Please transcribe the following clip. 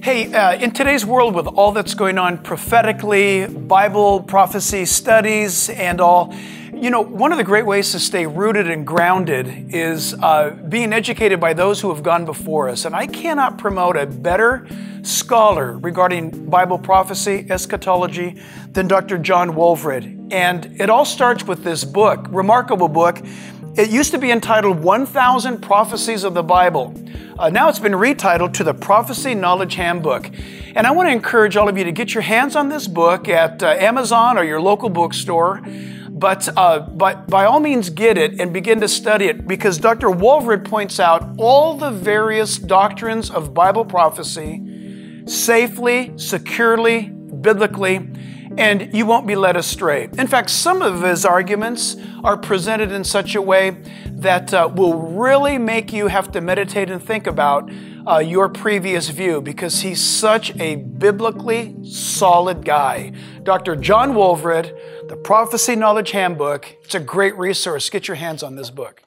Hey, uh, in today's world, with all that's going on prophetically, Bible prophecy studies, and all, you know, one of the great ways to stay rooted and grounded is uh, being educated by those who have gone before us. And I cannot promote a better scholar regarding Bible prophecy, eschatology, than Dr. John Walvoord. And it all starts with this book, remarkable book. It used to be entitled 1000 Prophecies of the Bible. Uh, now it's been retitled to the Prophecy Knowledge Handbook. And I want to encourage all of you to get your hands on this book at uh, Amazon or your local bookstore. But, uh, but by all means, get it and begin to study it because Dr. Walvoord points out all the various doctrines of Bible prophecy safely, securely, biblically and you won't be led astray. In fact, some of his arguments are presented in such a way that uh, will really make you have to meditate and think about uh, your previous view because he's such a biblically solid guy. Dr. John Walvoord, the Prophecy Knowledge Handbook, it's a great resource. Get your hands on this book.